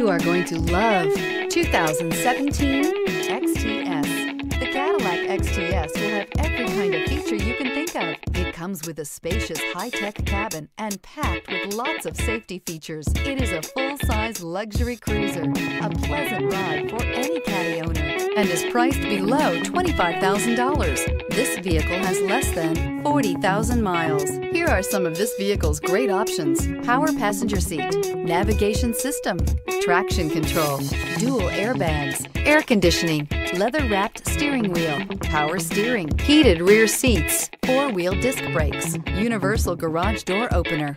You are going to love 2017 XTS. The Cadillac XTS will have every kind of feature you can think of. It comes with a spacious high-tech cabin and packed with lots of safety features. It is a full-size luxury cruiser, a pleasant ride and is priced below $25,000. This vehicle has less than 40,000 miles. Here are some of this vehicle's great options. Power passenger seat, navigation system, traction control, dual airbags, air conditioning, leather wrapped steering wheel, power steering, heated rear seats, four wheel disc brakes, universal garage door opener.